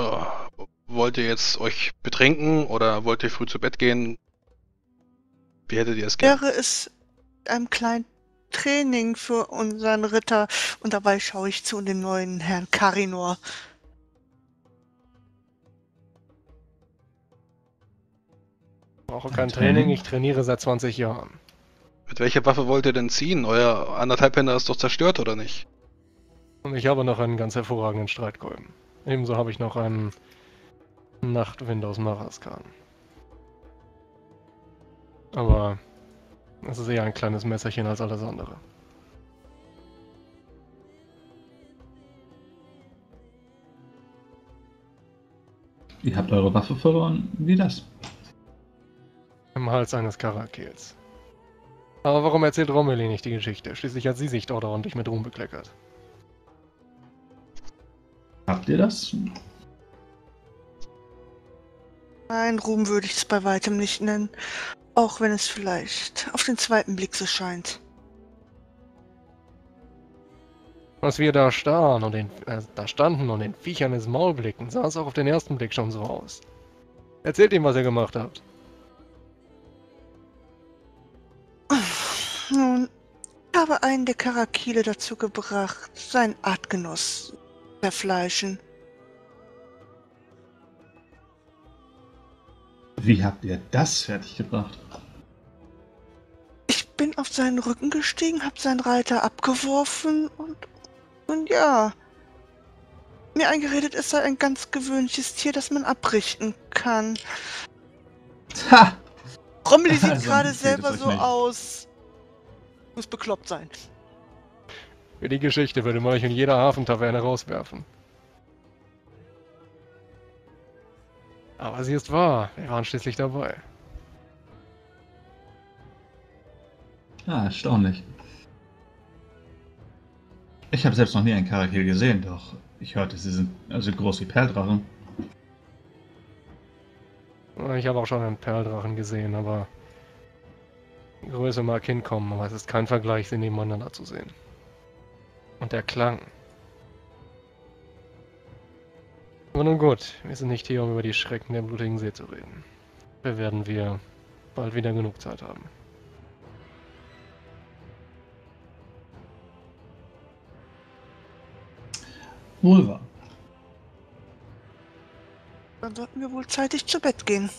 Äh, wollt ihr jetzt euch betrinken oder wollt ihr früh zu Bett gehen? Wie hättet ihr es gerne? Wäre es ein kleines Training für unseren Ritter und dabei schaue ich zu dem neuen Herrn Karinor. Brauche kein Training, ich trainiere seit 20 Jahren. Mit welcher Waffe wollt ihr denn ziehen? Euer anderthalb Händer ist doch zerstört, oder nicht? Und ich habe noch einen ganz hervorragenden Streitkolben. Ebenso habe ich noch einen Nachtwind aus Maraskan. Aber es ist eher ein kleines Messerchen als alles andere. Ihr habt eure Waffe verloren? Wie das? Im Hals eines Karakels. Aber warum erzählt Romilly nicht die Geschichte? Schließlich hat sie sich dort ordentlich mit Ruhm bekleckert. Habt ihr das? Nein, Ruhm würde ich es bei weitem nicht nennen. Auch wenn es vielleicht auf den zweiten Blick so scheint. Als wir da starren und den, äh, da standen und den Viechern ins Maul blicken, sah es auch auf den ersten Blick schon so aus. Erzählt ihm, was ihr gemacht habt. Nun, ich habe einen der Karakile dazu gebracht, seinen Artgenoss zu zerfleischen. Wie habt ihr das fertiggebracht? Ich bin auf seinen Rücken gestiegen, habe seinen Reiter abgeworfen und, und ja, mir eingeredet, es sei ein ganz gewöhnliches Tier, das man abrichten kann. Ha! Rommel sieht Also, gerade selber so nicht. aus. Muss bekloppt sein. Für die Geschichte würde man euch in jeder Hafentaverne rauswerfen. Aber sie ist wahr. Wir waren schließlich dabei. Ah, erstaunlich. Ich habe selbst noch nie einen Karakil gesehen, doch ich hörte, sie sind also groß wie Perldrachen. Ich habe auch schon einen Perldrachen gesehen, aber Größe mag hinkommen, aber es ist kein Vergleich, sie nebeneinander zu sehen. Und der Klang. Aber nun gut, wir sind nicht hier, um über die Schrecken der blutigen See zu reden. Wir werden wir bald wieder genug Zeit haben. Wohl wahr. Dann sollten wir wohl zeitig zu Bett gehen.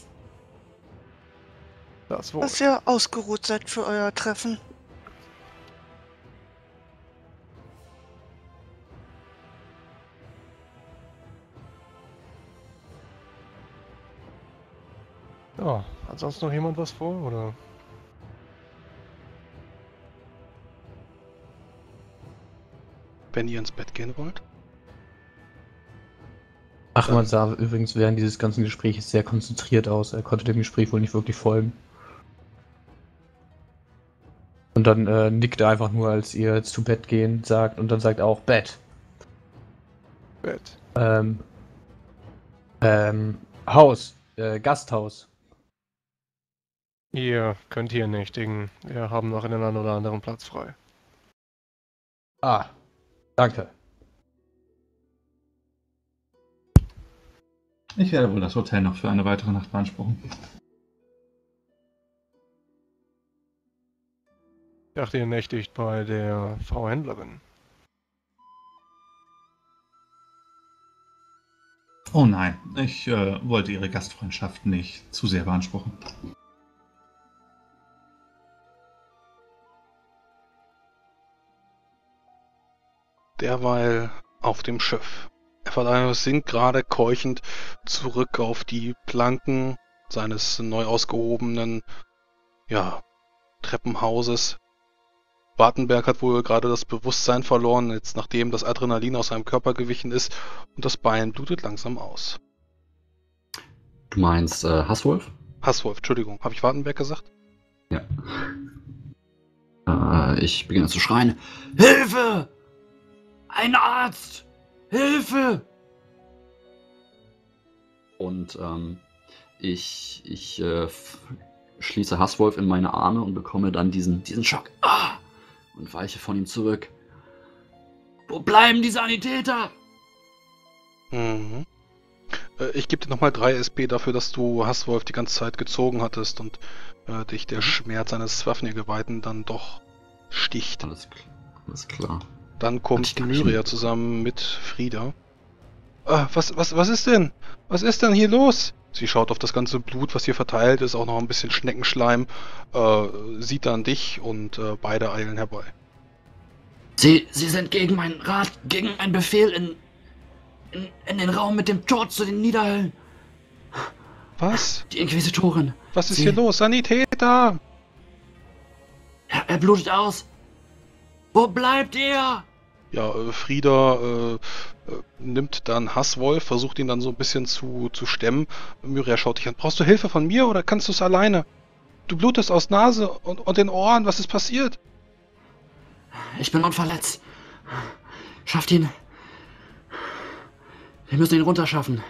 Das wohl. Dass ihr ausgeruht seid für euer Treffen. Hat sonst noch jemand was vor, oder? Wenn ihr ins Bett gehen wollt? Achmad sah übrigens während dieses ganzen Gesprächs sehr konzentriert aus. Er konnte dem Gespräch wohl nicht wirklich folgen. Und dann äh, nickt er einfach nur, als ihr zu Bett gehen sagt und dann sagt er auch Bett. Bett. Ähm, ähm, Haus, äh, Gasthaus. Ihr könnt hier nächtigen. Wir haben noch einen oder anderen Platz frei. Ah, danke. Ich werde wohl das Hotel noch für eine weitere Nacht beanspruchen. Ich dachte, ihr nächtigt bei der Frau Händlerin. Oh nein, ich äh, wollte Ihre Gastfreundschaft nicht zu sehr beanspruchen. Derweil auf dem Schiff. Ephadaios sinkt gerade keuchend zurück auf die Planken seines neu ausgehobenen, ja, Treppenhauses. Wartenberg hat wohl gerade das Bewusstsein verloren, jetzt nachdem das Adrenalin aus seinem Körper gewichen ist und das Bein blutet langsam aus. Du meinst äh, Hasswolf? Hasswolf, Entschuldigung, habe ich Wartenberg gesagt? Ja. Äh, ich beginne zu schreien. Hilfe! Ein Arzt! Hilfe! Und ähm, ich, ich äh, schließe Hasswolf in meine Arme und bekomme dann diesen, diesen Schock. Ah! Und weiche von ihm zurück. Wo bleiben die Sanitäter? Mhm. Äh, ich gebe dir nochmal 3 SP dafür, dass du Hasswolf die ganze Zeit gezogen hattest und äh, dich der Schmerz eines Waffengeweihten dann doch sticht. Alles, kl- alles klar. Dann kommt Myria zusammen mit Frieda. Ah, was, was, was ist denn? Was ist denn hier los? Sie schaut auf das ganze Blut, was hier verteilt ist, auch noch ein bisschen Schneckenschleim, äh, sieht dann dich und äh, beide eilen herbei. Sie, Sie sind gegen meinen Rat, gegen meinen Befehl in, in, in den Raum mit dem Tor zu den Niederhöllen. Was? Die Inquisitorin. Was ist Sie- hier los? Sanitäter! Er, er blutet aus. Wo bleibt ihr? Ja, äh, Frieda äh, äh, nimmt dann Hasswolf, versucht ihn dann so ein bisschen zu, zu stemmen. Myria schaut dich an. Brauchst du Hilfe von mir oder kannst du es alleine? Du blutest aus Nase und, und den Ohren. Was ist passiert? Ich bin unverletzt. Schafft ihn. Wir müssen ihn runterschaffen.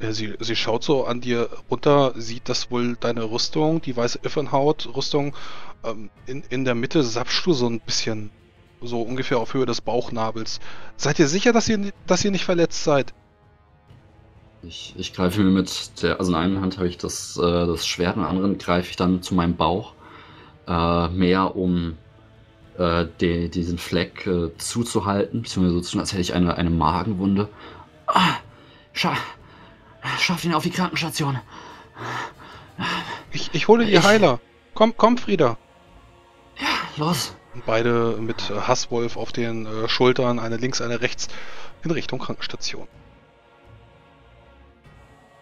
Ja, sie, sie schaut so an dir runter, sieht, dass wohl deine Rüstung, die weiße Iffenhaut-Rüstung, ähm, in, in der Mitte sapschst du so ein bisschen, so ungefähr auf Höhe des Bauchnabels. Seid ihr sicher, dass ihr, dass ihr nicht verletzt seid? Ich, ich greife mir mit der, also in einer Hand habe ich das, äh, das Schwert, in der anderen greife ich dann zu meinem Bauch. Äh, mehr um äh, de, diesen Fleck äh, zuzuhalten, beziehungsweise so zu tun, als hätte ich eine, eine Magenwunde. Ah, scha schafft ihn auf die Krankenstation. Ich, ich hole dir Ich- Heiler. Komm, komm, Frieda. Los. Beide mit äh, Hasswolf auf den äh, Schultern, eine links, eine rechts, in Richtung Krankenstation.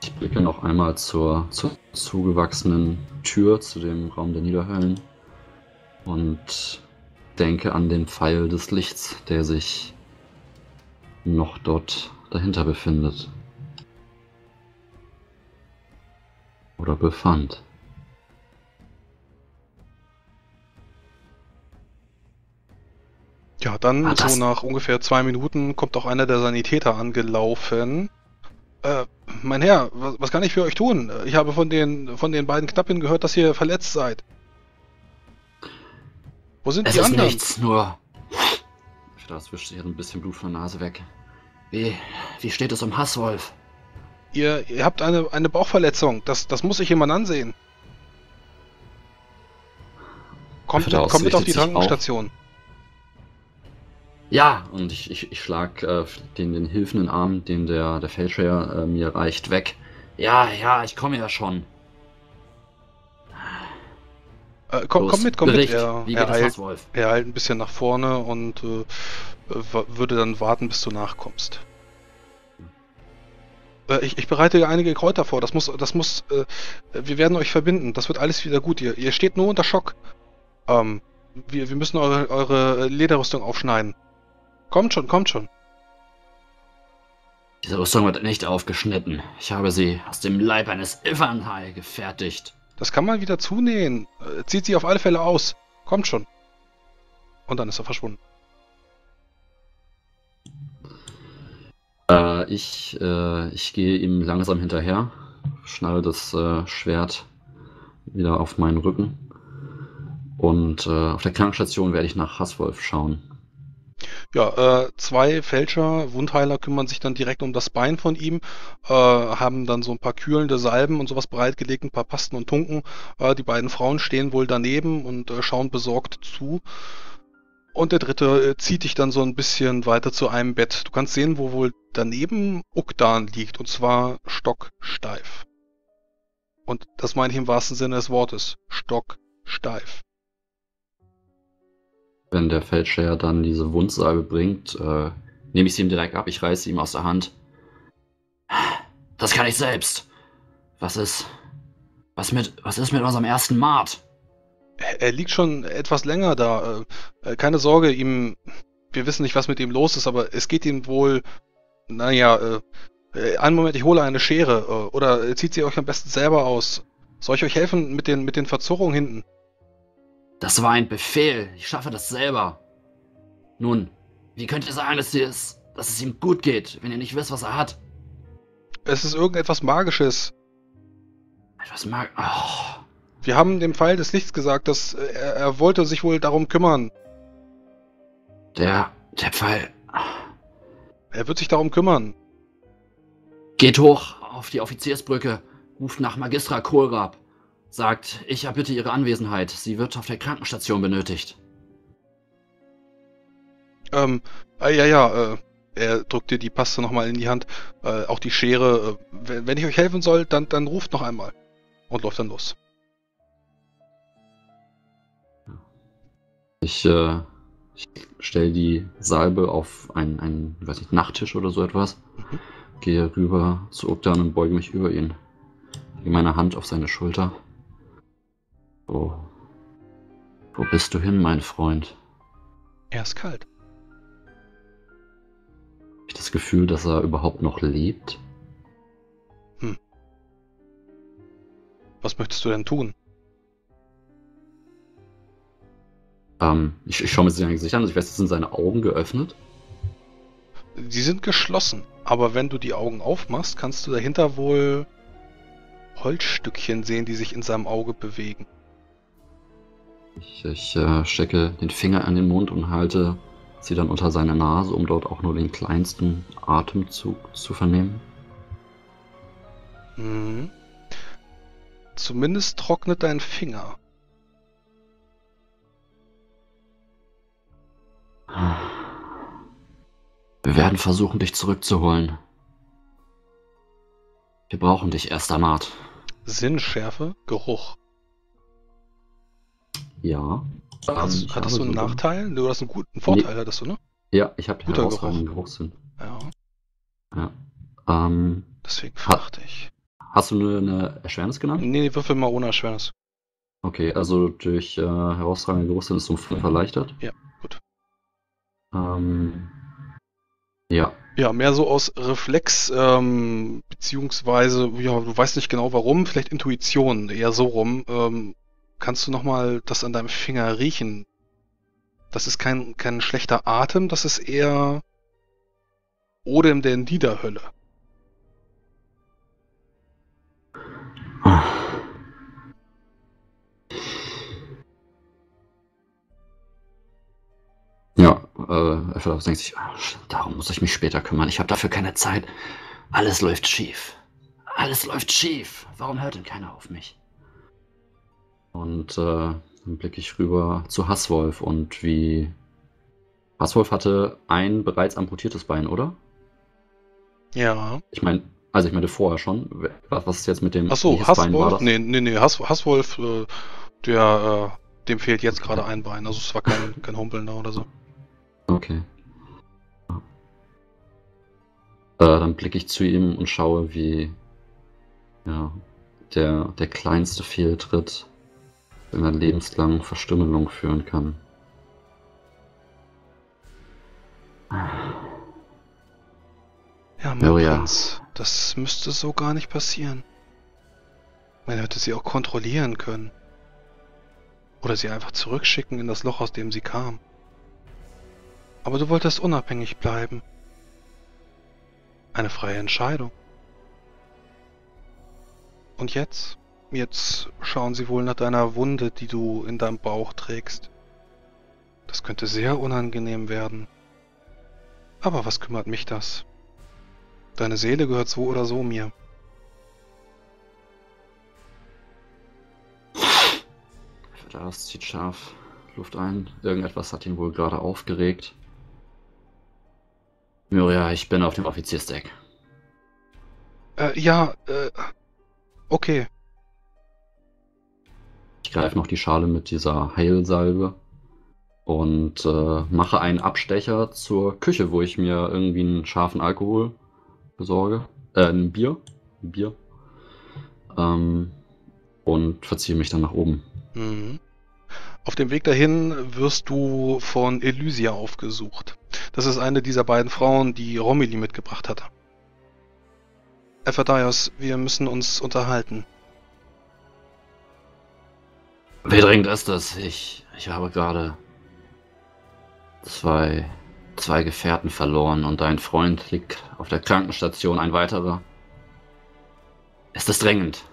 Ich blicke noch einmal zur, zur zugewachsenen Tür zu dem Raum der Niederhöllen und denke an den Pfeil des Lichts, der sich noch dort dahinter befindet. Oder befand. Ja, dann Ah, so nach ungefähr zwei Minuten kommt auch einer der Sanitäter angelaufen. Äh, mein Herr, was, was kann ich für euch tun? Ich habe von den, von den beiden Knappen gehört, dass ihr verletzt seid. Wo sind Es die ist anderen? nichts, nur. Das wischt sich ein bisschen Blut von der Nase weg. Wie, wie steht es um Hasswolf? Ihr, ihr habt eine, eine Bauchverletzung. Das, das muss sich jemand ansehen. Kommt, kommt mit auf die sich auf. Ja, und ich, ich, ich schlag äh, den, den hilfenden Arm, den der, der Feldschreier äh, mir reicht, weg. Ja, ja, ich komme ja schon. Äh, komm, Los, komm mit, komm Bericht. mit. Er, Wie er, geht es eilt, Hasswolf? er eilt ein bisschen nach vorne und äh, würde dann warten, bis du nachkommst. Äh, ich, ich bereite einige Kräuter vor. Das muss, das muss, äh, wir werden euch verbinden. Das wird alles wieder gut. Ihr, ihr steht nur unter Schock. Ähm, wir, wir müssen eure, eure Lederrüstung aufschneiden. Kommt schon, kommt schon. Diese Rüstung wird nicht aufgeschnitten. Ich habe sie aus dem Leib eines Ivernhai gefertigt. Das kann man wieder zunähen. Äh, zieht sie auf alle Fälle aus. Kommt schon. Und dann ist er verschwunden. Äh, ich, äh, ich gehe ihm langsam hinterher, schnalle das äh, Schwert wieder auf meinen Rücken. Und äh, auf der Krankenstation werde ich nach Hasswolf schauen. Ja, äh, zwei Fälscher, Wundheiler kümmern sich dann direkt um das Bein von ihm, äh, haben dann so ein paar kühlende Salben und sowas bereitgelegt, ein paar Pasten und Tunken. Äh, die beiden Frauen stehen wohl daneben und äh, schauen besorgt zu. Und der dritte äh, zieht dich dann so ein bisschen weiter zu einem Bett. Du kannst sehen, wo wohl daneben Ukdan liegt, und zwar stocksteif. Und das meine ich im wahrsten Sinne des Wortes. Stocksteif. Wenn der Feldschreier dann diese Wundsalbe bringt, äh, nehme ich sie ihm direkt ab. Ich reiße sie ihm aus der Hand. Das kann ich selbst. Was ist. Was mit. Was ist mit unserem ersten Mart? Er liegt schon etwas länger da. Äh, keine Sorge, ihm. Wir wissen nicht, was mit ihm los ist, aber es geht ihm wohl. Naja, äh, einen Moment, ich hole eine Schere. Äh, oder zieht sie euch am besten selber aus. Soll ich euch helfen mit den, mit den Verzurrungen hinten? Das war ein Befehl. Ich schaffe das selber. Nun, wie könnt ihr sagen, dass, ihr es, dass es ihm gut geht, wenn ihr nicht wisst, was er hat? Es ist irgendetwas Magisches. Etwas mag. Oh, Wir haben dem Pfeil des Lichts gesagt, dass äh, er, er wollte sich wohl darum kümmern. der. Der Pfeil. Er wird sich darum kümmern. Geht hoch auf die Offiziersbrücke, ruft nach Magistra Kohlrab. Sagt, ich erbitte Ihre Anwesenheit. Sie wird auf der Krankenstation benötigt. Ähm, äh, ja, ja, äh, er drückt dir die Paste nochmal in die Hand. Äh, auch die Schere. Äh, wenn, wenn ich euch helfen soll, dann, dann ruft noch einmal. Und läuft dann los. Ich, äh, ich stelle die Salbe auf einen, einen, weiß nicht, Nachttisch oder so etwas. Mhm. Gehe rüber zu Ogdan und beuge mich über ihn. Lege meine Hand auf seine Schulter. Wo, wo bist du hin, mein Freund? Er ist kalt. Hab ich das Gefühl, dass er überhaupt noch lebt? Was möchtest du denn tun? Ähm, ich, ich schaue mir sein Gesicht an. Also ich weiß, es sind seine Augen geöffnet. Die sind geschlossen, aber wenn du die Augen aufmachst, kannst du dahinter wohl Holzstückchen sehen, die sich in seinem Auge bewegen. Ich, ich äh, stecke den Finger an den Mund und halte sie dann unter seine Nase, um dort auch nur den kleinsten Atemzug zu vernehmen. Mhm. Zumindest trocknet dein Finger. Wir werden versuchen, dich zurückzuholen. Wir brauchen dich, erster Mart. Sinnschärfe, Geruch. Ja. Hast, Ähm, ich hattest du einen Nachteil? Du hast einen guten Vorteil, hattest du, ne? Ja, ich habe herausragenden Geruchssinn. Ja, Ja. Ähm, deswegen fragte ich. hast du eine, eine Erschwernis genannt? Nee, würfel mal ohne Erschwernis. Okay, also durch äh, herausragenden Geruchssinn ist um 5 erleichtert. Ja, gut. Ähm, ja, Ja, mehr so aus Reflex, ähm, beziehungsweise, ja, du weißt nicht genau warum, vielleicht Intuition, eher so rum. Ähm, kannst du nochmal das an deinem Finger riechen? Das ist kein, kein schlechter Atem, das ist eher Odem der Niederhölle. Ja, äh, Ephraim denkt sich, ah, darum muss ich mich später kümmern. Ich habe dafür keine Zeit. Alles läuft schief. Alles läuft schief. Warum hört denn keiner auf mich? Und äh, dann blicke ich rüber zu Hasswolf und wie. Hasswolf hatte ein bereits amputiertes Bein, oder? Ja. Ich meine, also ich meinte vorher schon. Was, was ist jetzt mit dem Achso, Hasswolf? Nee, nee, nee, Hass, Hasswolf, äh, der, äh, dem fehlt jetzt gerade ein Bein. Also es war kein, kein Humpeln da oder so. Okay. Äh, dann blicke ich zu ihm und schaue, wie ja, der, der kleinste Fehltritt einer lebenslangen Verstümmelung führen kann. Ja, mein. Prinz, das müsste so gar nicht passieren. Man hätte sie auch kontrollieren können. Oder sie einfach zurückschicken in das Loch, aus dem sie kam. Aber du wolltest unabhängig bleiben. Eine freie Entscheidung. Und jetzt? Jetzt schauen sie wohl nach deiner Wunde, die du in deinem Bauch trägst. Das könnte sehr unangenehm werden. Aber was kümmert mich das? Deine Seele gehört so oder so mir. Das zieht scharf Luft ein. Irgendetwas hat ihn wohl gerade aufgeregt. Myria, ich bin auf dem Offiziersdeck. Äh, ja, äh, okay. Ich greife noch die Schale mit dieser Heilsalbe und äh, mache einen Abstecher zur Küche, wo ich mir irgendwie einen scharfen Alkohol besorge. Äh, ein Bier. Ein Bier. Ähm, und verziehe mich dann nach oben. Mhm. Auf dem Weg dahin wirst du von Elysia aufgesucht. Das ist eine dieser beiden Frauen, die Romilly mitgebracht hat. Ephadaios, wir müssen uns unterhalten. Wie dringend ist es? Ich, ich habe gerade zwei, zwei Gefährten verloren und ein Freund liegt auf der Krankenstation, ein weiterer. Ist es dringend?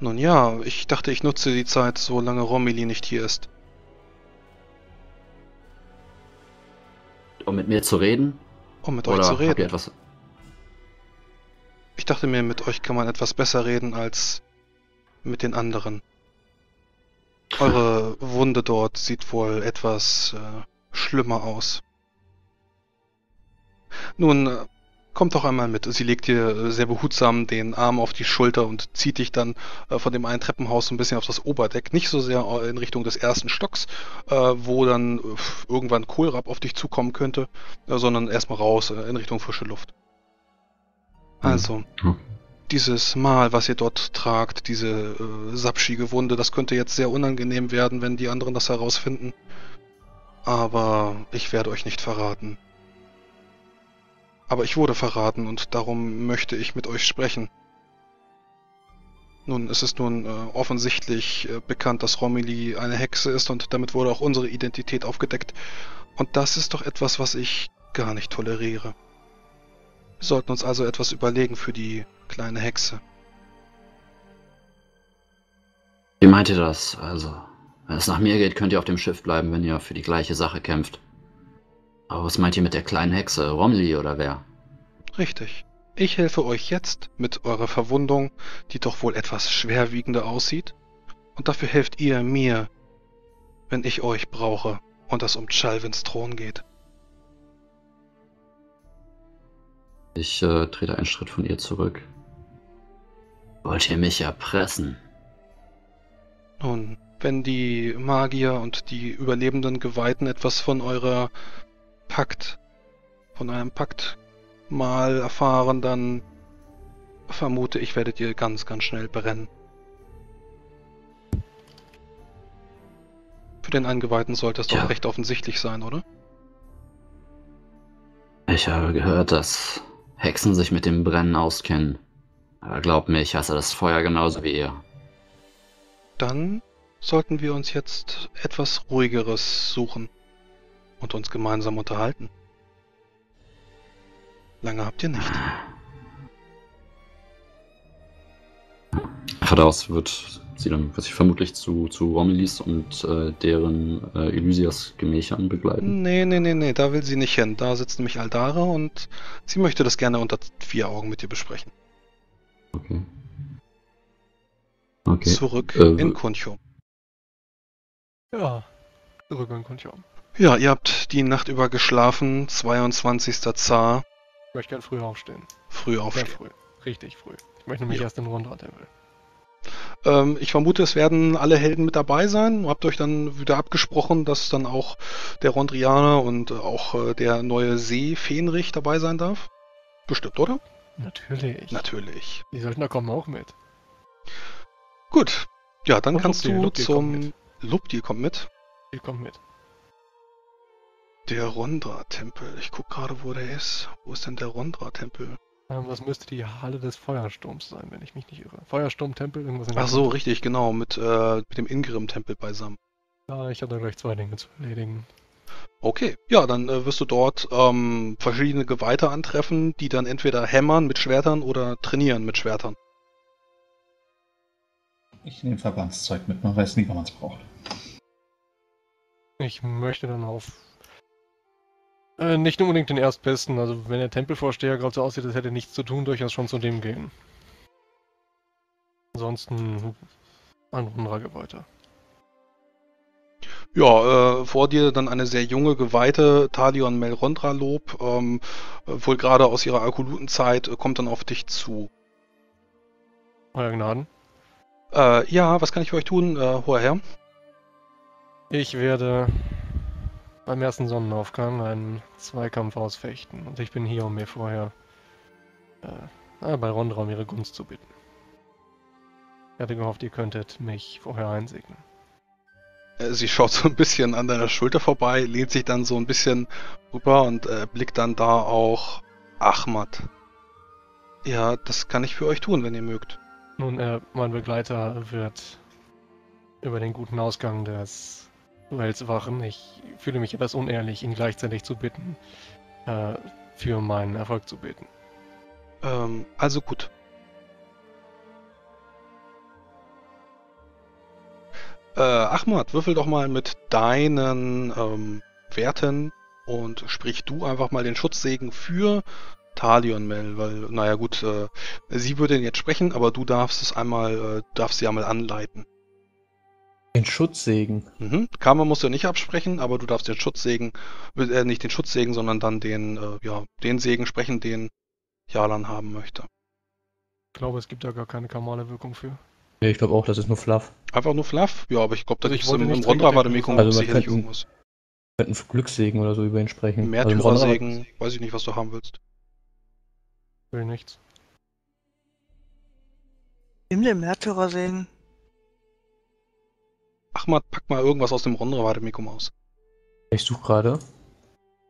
Nun ja, ich dachte, ich nutze die Zeit, solange Romilly nicht hier ist. Um mit mir zu reden? Um mit Oder euch zu habt ihr reden. etwas? dachte mir, mit euch kann man etwas besser reden als mit den anderen. Eure Wunde dort sieht wohl etwas äh, schlimmer aus. Nun, äh, kommt doch einmal mit. Sie legt dir äh, sehr behutsam den Arm auf die Schulter und zieht dich dann äh, von dem einen Treppenhaus so ein bisschen auf das Oberdeck. Nicht so sehr äh, in Richtung des ersten Stocks, äh, wo dann irgendwann Kohlrapp auf dich zukommen könnte, sondern erstmal raus in Richtung frische Luft. Also, Hm. Dieses Mal, was ihr dort tragt, diese äh, sapschige Wunde, das könnte jetzt sehr unangenehm werden, wenn die anderen das herausfinden. Aber ich werde euch nicht verraten. Aber ich wurde verraten und darum möchte ich mit euch sprechen. Nun, es ist nun äh, offensichtlich äh, bekannt, dass Romilly eine Hexe ist und damit wurde auch unsere Identität aufgedeckt. Und das ist doch etwas, was ich gar nicht toleriere. Wir sollten uns also etwas überlegen für die kleine Hexe. Wie meint ihr das? Also, wenn es nach mir geht, könnt ihr auf dem Schiff bleiben, wenn ihr für die gleiche Sache kämpft. Aber was meint ihr mit der kleinen Hexe? Romley oder wer? Richtig. Ich helfe euch jetzt mit eurer Verwundung, die doch wohl etwas schwerwiegender aussieht. Und dafür helft ihr mir, wenn ich euch brauche und es um Chalvins Thron geht. Ich äh, trete einen Schritt von ihr zurück. Wollt ihr mich erpressen? Nun, wenn die Magier und die überlebenden Geweihten etwas von eurer Pakt, von einem Pakt mal erfahren, dann vermute ich, werdet ihr ganz, ganz schnell brennen. Für den Eingeweihten sollte es Tja. doch recht offensichtlich sein, oder? Ich habe gehört, dass Hexen sich mit dem Brennen auskennen. Aber glaubt mir, ich hasse das Feuer genauso wie ihr. Dann sollten wir uns jetzt etwas ruhigeres suchen und uns gemeinsam unterhalten. Lange habt ihr nicht. Geradeaus wird sie dann, wird sich vermutlich zu, zu Romillys und äh, deren äh, Elysias Gemächern begleiten. Nee, nee, nee, nee, da will sie nicht hin. Da sitzt nämlich Aldara und sie möchte das gerne unter vier Augen mit dir besprechen. Okay. Okay. Zurück Äh, in Kuncho. Ja, zurück in Kunchom. Ja, ihr habt die Nacht über geschlafen, 22. Zar, Ich möchte gern früh aufstehen. früh Sehr aufstehen. früh. Richtig früh. Ich möchte nämlich Ja. erst in den Rundra-Tempel. Ähm, ich vermute, es werden alle Helden mit dabei sein. Habt euch dann wieder abgesprochen, dass dann auch der Rondrianer und auch äh, der neue See Fenrich dabei sein darf? Bestimmt, oder? Natürlich. Natürlich. Die Söldner kommen auch mit. Gut. Ja, dann Und kannst Lupti, du kommt zum... Lupti kommt mit. Die kommen mit. Der Rondra-Tempel. Ich guck gerade, wo der ist. Wo ist denn der Rondra-Tempel? Ähm, was müsste die Halle des Feuersturms sein, wenn ich mich nicht irre? Feuersturmtempel, irgendwas in der Ach so, Richtung. richtig, genau. Mit, äh, mit dem Ingrim-Tempel beisammen. Ja, ich habe da gleich zwei Dinge zu erledigen. Okay, ja, dann äh, wirst du dort ähm, verschiedene Geweihte antreffen, die dann entweder hämmern mit Schwertern oder trainieren mit Schwertern. Ich nehme Verbandszeug mit, man weiß nie, wann man es braucht. Ich möchte dann auf. Äh, nicht unbedingt den Erstbesten, also wenn der Tempelvorsteher gerade so aussieht, als hätte nichts zu tun, durchaus schon zu dem gehen. Ansonsten ein anderer Geweihter. Ja, äh, vor dir dann eine sehr junge Geweihte, Talion Melrondralob, ähm, äh, wohl gerade aus ihrer Alkolutenzeit, äh, kommt dann auf dich zu. Euer Gnaden. Äh, ja, was kann ich für euch tun, äh, hoher Herr? Ich werde beim ersten Sonnenaufgang einen Zweikampf ausfechten und ich bin hier, um mir vorher äh, äh, bei Rondra um ihre Gunst zu bitten. Ich hatte gehofft, ihr könntet mich vorher einsegnen. Äh, Sie schaut so ein bisschen an deiner Schulter vorbei, lehnt sich dann so ein bisschen rüber und äh, blickt dann da auch Ahmad. Ja, das kann ich für euch tun, wenn ihr mögt. Nun, äh, mein Begleiter wird über den guten Ausgang des Duells wachen. Ich fühle mich etwas unehrlich, ihn gleichzeitig zu bitten, äh, für meinen Erfolg zu beten. Ähm, also gut. Äh, Ahmad, würfel doch mal mit deinen ähm, Werten und sprich du einfach mal den Schutzsegen für Talion Mel, weil, naja gut, äh, sie würde jetzt sprechen, aber du darfst es einmal, äh, darfst sie einmal anleiten. Den Schutzsegen. Mhm. Karma musst du nicht absprechen, aber du darfst den Schutzsegen, äh, nicht den Schutzsegen, sondern dann den, äh, ja, den Segen sprechen, den Jalan haben möchte. Ich glaube, es gibt da gar keine kamale Wirkung für. Nee, ich glaube auch, das ist nur Fluff. Einfach nur Fluff? Ja, aber ich glaube, da Also ich im, im nicht Rondra dringend Vademekum den Also man sicherlich könnten- irgendwas. Wir könnten Glückssegen oder so über ihn sprechen. Also Märtyrersegen, weiß ich nicht, was du haben willst. Will nichts. Nimm den Märtyrersegen. Achmad, pack mal irgendwas aus dem Rondra Vademekum aus. Ich suche gerade.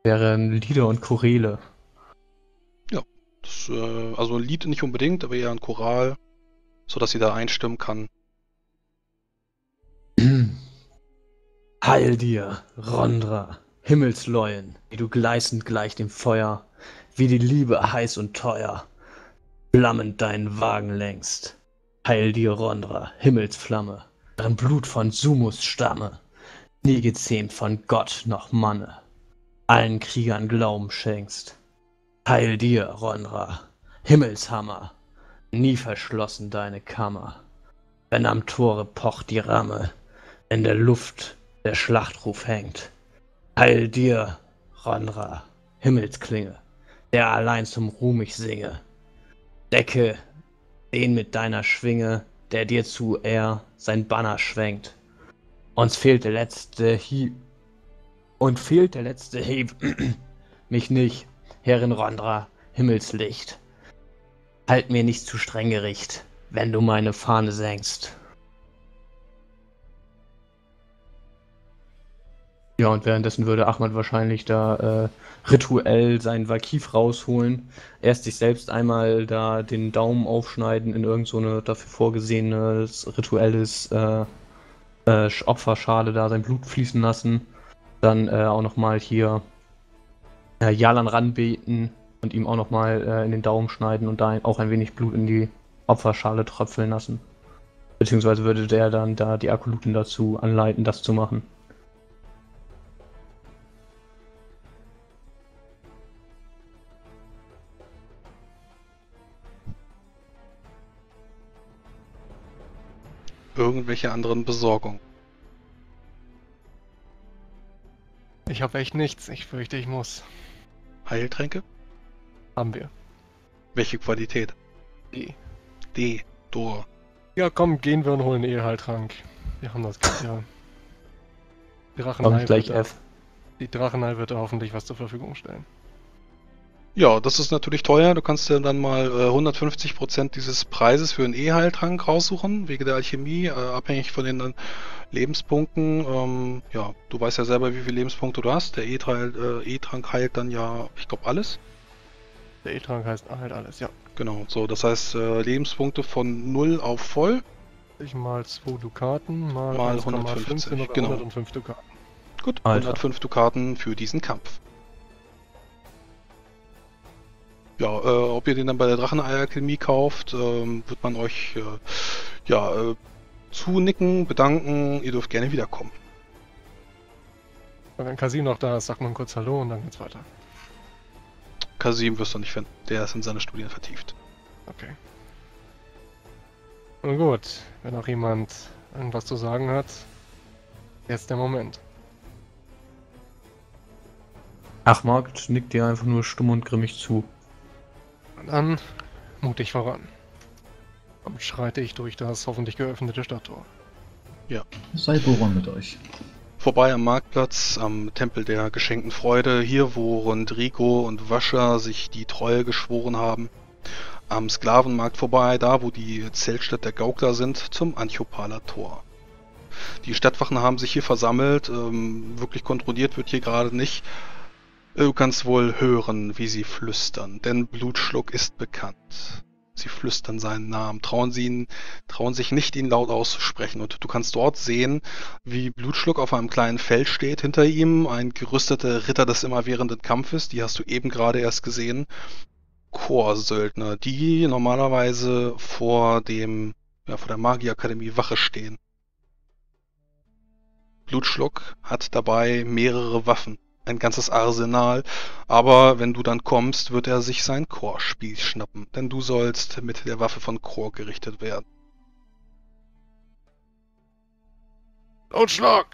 Wären Lieder und Choräle. Das, äh, also ein Lied nicht unbedingt, aber eher ein Choral, sodass sie da einstimmen kann. Heil dir, Rondra, Himmelsleuen, wie du gleißend gleich dem Feuer, wie die Liebe heiß und teuer, flammend deinen Wagen längst. Heil dir, Rondra, Himmelsflamme, deren Blut von Sumus stamme, nie gezähmt von Gott noch Manne, allen Kriegern Glauben schenkst. Heil dir, Rondra, Himmelshammer, nie verschlossen deine Kammer, wenn am Tore pocht die Ramme, in der Luft der Schlachtruf hängt. Heil dir, Rondra, Himmelsklinge, der allein zum Ruhm ich singe. Decke den mit deiner Schwinge, der dir zu Ehr sein Banner schwenkt. Uns fehlt der letzte Hieb. Und fehlt der letzte Hieb. Mich nicht, Herrin Rondra, Himmelslicht. Halt mir nicht zu streng Gericht, wenn du meine Fahne senkst. Ja, und währenddessen würde Ahmad wahrscheinlich da äh, rituell seinen Vakif rausholen, erst sich selbst einmal da den Daumen aufschneiden in irgend so dafür vorgesehenes rituelles äh, äh, Opferschale da sein Blut fließen lassen, dann äh, auch nochmal hier äh, Jalan ranbeten und ihm auch nochmal äh, in den Daumen schneiden und da auch ein wenig Blut in die Opferschale tröpfeln lassen. Beziehungsweise würde der dann da die Akoluten dazu anleiten, das zu machen. Irgendwelche anderen Besorgungen. Ich habe echt nichts. Ich fürchte, ich muss. Heiltränke? Haben wir. Welche Qualität? D. D. Dor. Ja, komm, gehen wir und holen einen Eheheiltrank. Wir haben das gerade, ja. Gleich wird, F. die Drachenei wird da hoffentlich was zur Verfügung stellen. Ja, das ist natürlich teuer. Du kannst dir dann mal äh, 150% dieses Preises für einen E-Heiltrank raussuchen, wegen der Alchemie, äh, abhängig von den äh, Lebenspunkten. Ähm, ja, du weißt ja selber, wie viele Lebenspunkte du hast. Der E-Trank äh, E-Trank heilt dann ja, ich glaube, alles. Der E-Trank heißt halt alles, ja. Genau, so, das heißt Lebenspunkte von 0 auf voll. Ich mal 2 Dukaten, mal, Mal 1,5 150, sind aber genau. 105 Dukaten. Gut, Alter. 105 Dukaten für diesen Kampf. Ja, äh, ob ihr den dann bei der Dracheneieralchemie kauft, ähm, wird man euch äh, ja, äh, zunicken, bedanken. Ihr dürft gerne wiederkommen. Und wenn Kasim noch da ist, sagt man kurz Hallo und dann geht's weiter. Kasim wirst du nicht finden. Der ist in seine Studien vertieft. Okay. Nun gut, wenn auch jemand irgendwas zu sagen hat, jetzt der Moment. Ahmad nickt dir einfach nur stumm und grimmig zu. Dann mutig voran. Und schreite ich durch das hoffentlich geöffnete Stadttor. Sei Boron mit euch. Vorbei am Marktplatz, am Tempel der geschenkten Freude, hier wo Rodrigo und Wascha sich die Treue geschworen haben. Am Sklavenmarkt vorbei, da wo die Zeltstadt der Gaukler sind, zum Anchopaler Tor. Die Stadtwachen haben sich hier versammelt, ähm, wirklich kontrolliert wird hier gerade nicht. Du kannst wohl hören, wie sie flüstern, denn Blutschluck ist bekannt. Sie flüstern seinen Namen, trauen sie ihn, trauen sich nicht, ihn laut auszusprechen. Und du kannst dort sehen, wie Blutschluck auf einem kleinen Feld steht, hinter ihm ein gerüsteter Ritter des immerwährenden Kampfes, die hast du eben gerade erst gesehen. Chorsöldner, die normalerweise vor dem, ja, vor der Magierakademie Wache stehen. Blutschluck hat dabei mehrere Waffen. Ein ganzes Arsenal. Aber wenn du dann kommst, wird er sich sein Chorspieß schnappen. Denn du sollst mit der Waffe von Chor gerichtet werden. Totschlag!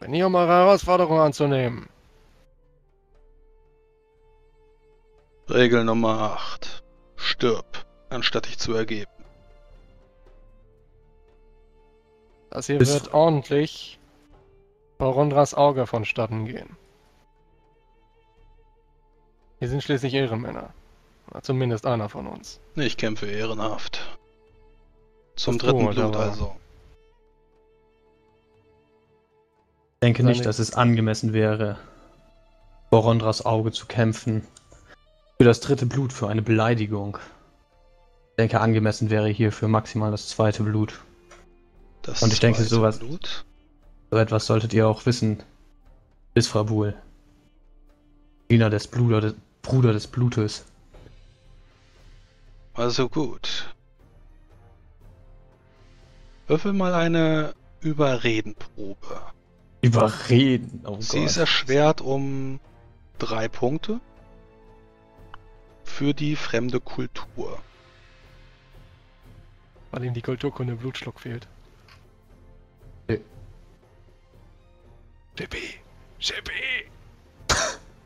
Bin hier, um eure Herausforderung anzunehmen. Regel Nummer 8. Stirb, anstatt dich zu ergeben. Das hier Bis- wird ordentlich vor Rondras Auge vonstatten gehen. Wir sind schließlich Ehrenmänner. Zumindest einer von uns. Ich kämpfe ehrenhaft. Zum Das dritten gut, Blut aber- also. Ich denke nicht, dass es angemessen wäre, vor Rondras Auge zu kämpfen. Für das dritte Blut, für eine Beleidigung. Ich denke, angemessen wäre hierfür maximal das zweite Blut. Das Und ich denke, sowas- Blut. So etwas solltet ihr auch wissen. Bisfrabul. Diener des Bruder des, Bruder des Blutes. Also gut. Würfel mal eine Überredenprobe. Überreden. Oh Sie Gott. ist erschwert um drei Punkte. Für die fremde Kultur. Weil ihm die Kulturkunde Blutschluck fehlt. Chippy! Chippy!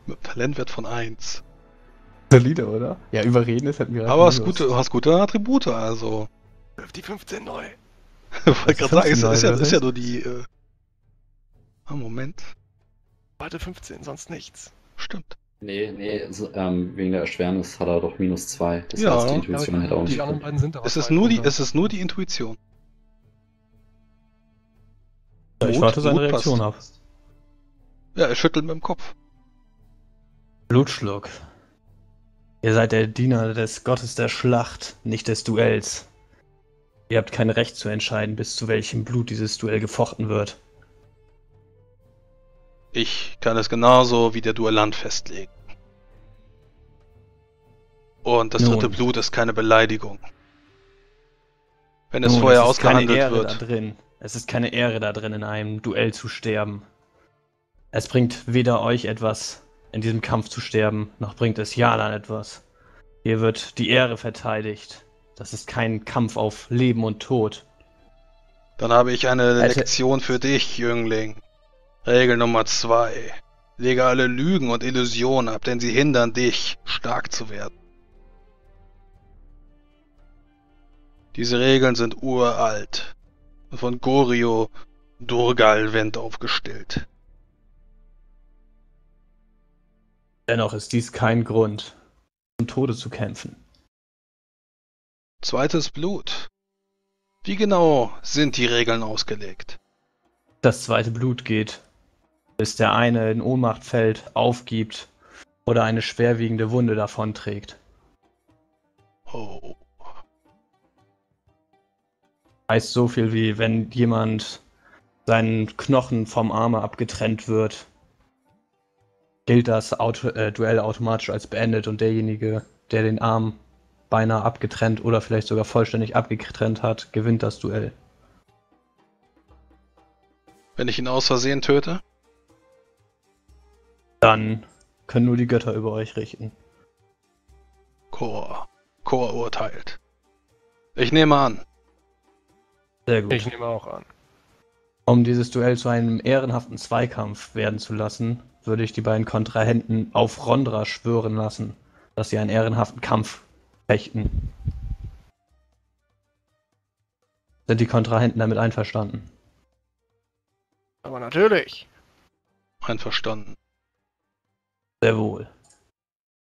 Mit Talentwert von 1. Solide, oder? Ja, überreden ist halt mir Aber hast gute, hast gute Attribute, also. Die 15 neu. Wollte gerade sagen, ist, 15 ist, ja, ist ja nur die. Äh... Ah, Moment. Warte 15, sonst nichts. Stimmt. Nee, nee, so, ähm, wegen der Erschwernis hat er doch minus 2. Das Ja, heißt, die Ja, Intuition hätte er auch die nicht. anderen beiden sind aber Es ist, nur die, es ist nur die Intuition. Ja, ich Mut- warte seine Mut Reaktion passt. ab. Ja, er schüttelt mit dem Kopf. Blutschluck. Ihr seid der Diener des Gottes der Schlacht, nicht des Duells. Ihr habt kein Recht zu entscheiden, bis zu welchem Blut dieses Duell gefochten wird. Ich kann es genauso wie der Duellant festlegen. Und das Nun. dritte Blut ist keine Beleidigung. Wenn es Nun, vorher es ist keine ausgehandelt Ehre wird. da drin. Es ist keine Ehre da drin, in einem Duell zu sterben. Es bringt weder euch etwas, in diesem Kampf zu sterben, noch bringt es Jalan etwas. Hier wird die Ehre verteidigt. Das ist kein Kampf auf Leben und Tod. Dann habe ich eine Alter- Lektion für dich, Jüngling. Regel Nummer zwei. Lege alle Lügen und Illusionen ab, denn sie hindern dich, stark zu werden. Diese Regeln sind uralt und von Gorio Durgalvent aufgestellt. Dennoch ist dies kein Grund, zum Tode zu kämpfen. Zweites Blut. Wie genau sind die Regeln ausgelegt? Das zweite Blut geht, bis der eine in Ohnmacht fällt, aufgibt oder eine schwerwiegende Wunde davonträgt. Oh, Heißt so viel wie, wenn jemand seinen Knochen vom Arme abgetrennt wird, gilt das Auto äh, Duell automatisch als beendet und derjenige, der den Arm beinahe abgetrennt oder vielleicht sogar vollständig abgetrennt hat, gewinnt das Duell. wenn ich ihn aus Versehen töte? Dann können nur die Götter über euch richten. Chor. Chor urteilt. Ich nehme an. Sehr gut. Ich nehme auch an. Um dieses Duell zu einem ehrenhaften Zweikampf werden zu lassen, würde ich die beiden Kontrahenten auf Rondra schwören lassen, dass sie einen ehrenhaften Kampf fechten. Sind die Kontrahenten damit einverstanden? Aber natürlich. Einverstanden. Sehr wohl.